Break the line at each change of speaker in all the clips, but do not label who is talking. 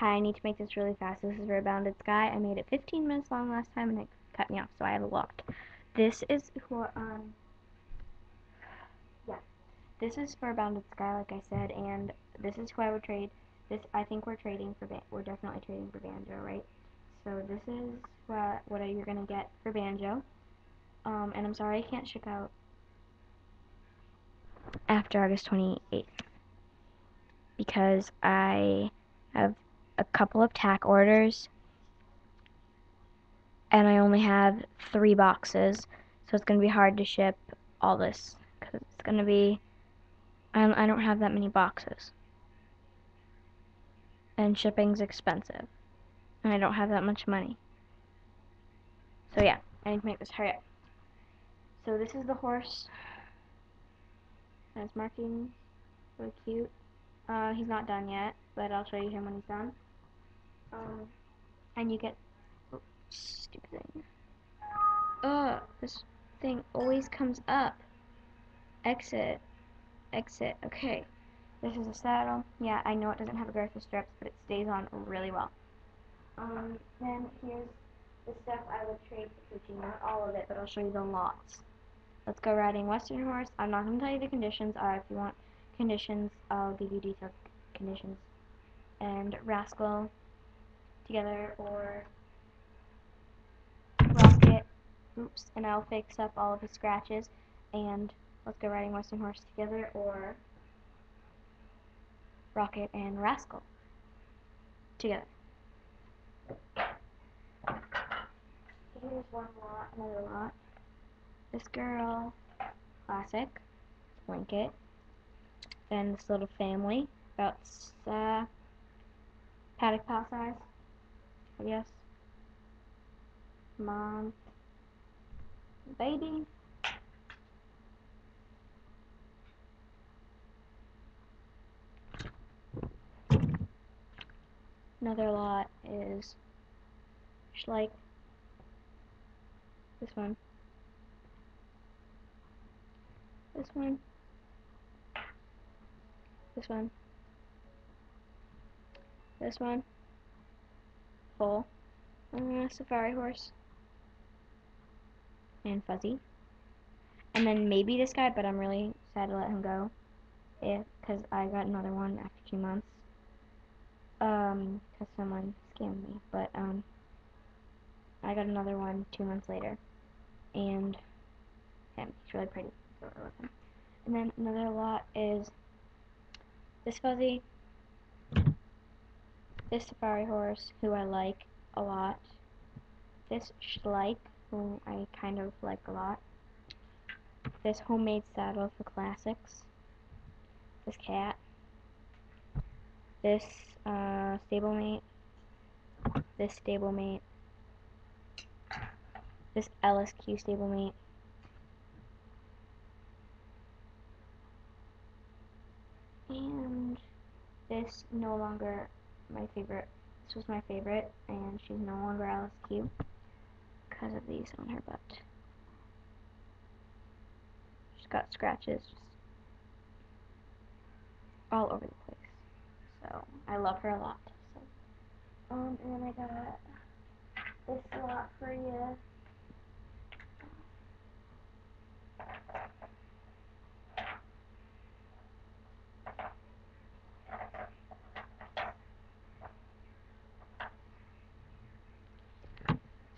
Hi, I need to make this really fast. This is for Bounded Sky. I made it 15 minutes long last time and it cut me off, so I have it locked. This is who, um, yeah. This is for Bounded Sky, like I said, and this is who I would trade. This, I think we're trading for, Ban we're definitely trading for Banjo, right? So this is what, what you're gonna get for Banjo. Um, and I'm sorry I can't ship out after August 28th because I have a couple of tack orders and I only have three boxes so it's to be hard to ship all this because it's to be I, I don't have that many boxes. And shipping's expensive and I don't have that much money. So yeah I need to make this hurry up. So this is the horse. That's marking really cute. Uh, he's not done yet but I'll show you him when he's done um, and you get stupid thing. Ugh, this thing always comes up. Exit. Exit. Okay. This is a saddle. Yeah, I know it doesn't have a Gartha strips, but it stays on really well. Um, then here's the stuff I would trade for Poochie. Not all of it, but I'll show you the lots. Let's go riding Western Horse. I'm not going to tell you the conditions. Uh, if you want conditions, I'll give you detailed conditions. And Rascal, together or Rocket, oops, and I'll fix up all of his scratches and let's go riding Western Horse together or Rocket and Rascal together. Here's one lot, another lot. This girl, classic, blanket. Then this little family, about uh, Paddock Pal size. I guess. Mom. Baby. Another lot is like this one. This one. This one. This one full. Uh, safari horse. And Fuzzy. And then maybe this guy, but I'm really sad to let him go. If, because I got another one after two months. Um, because someone scammed me. But, um, I got another one two months later. And, him. He's really pretty. And then another lot is this Fuzzy this safari horse, who I like a lot, this Schleich, who I kind of like a lot, this homemade saddle for classics, this cat, this uh, stablemate, this stablemate, this LSQ stablemate, and this no longer my favorite. This was my favorite, and she's no longer Alice Q because of these on her butt. She's got scratches just all over the place. So I love her a lot. So um, and then I got this lot for you.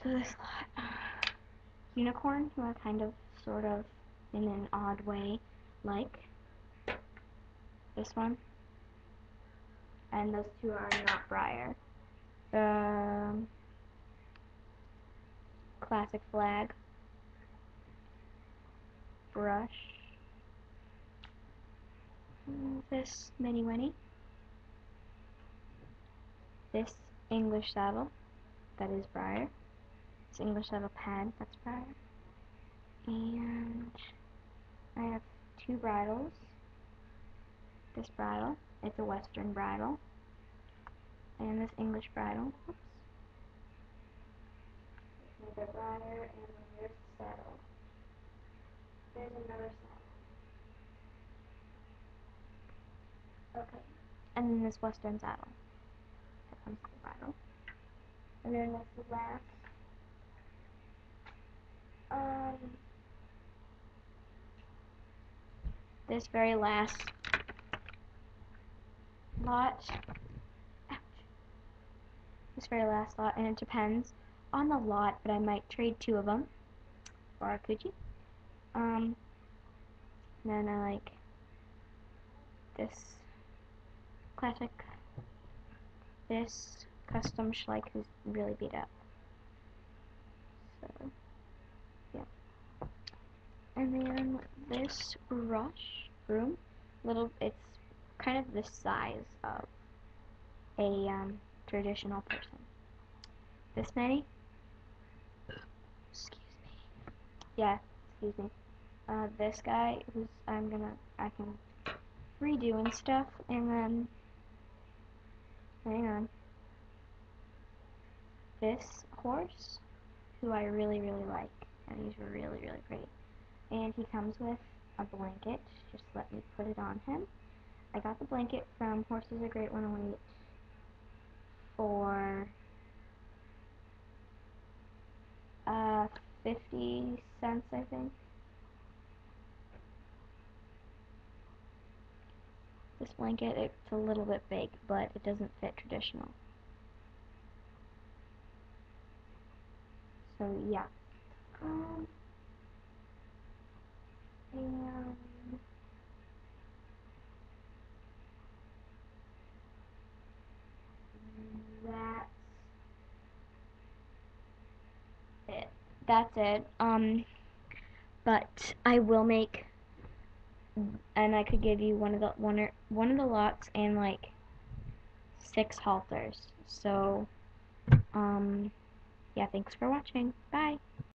So this lot, unicorn, who kind of, sort of, in an odd way, like. This one. And those two are not Breyer. Um, classic flag. Brush. This mini winnie. This English saddle. That is Breyer. It's English little pad, that's Breyer. And I have two bridles. This bridle, it's a western bridle. And this English bridle. Oops. Another Breyer, and then there's the saddle. There's another saddle. Okay. And then this western saddle. comes to the bottom. And then this last um this very last lot. This very last lot and it depends on the lot but I might trade two of them for a Coochie um then I like this classic this custom Schleich who's really beat up. So yeah. And then this brush broom little it's kind of the size of a um, traditional person. This many? Excuse me. Yeah excuse me. Uh, this guy who's I'm gonna I can redo and stuff and then hang on. This horse who I really really like and he's really really pretty and he comes with a blanket just let me put it on him I got the blanket from Horses Are Great 108 for uh 50 cents I think This blanket, it's a little bit big, but it doesn't fit traditional. So yeah. Um, That's it. Um, but I will make and I could give you one of the one or one of the lots and like six halters. So, um, yeah, thanks for watching. Bye.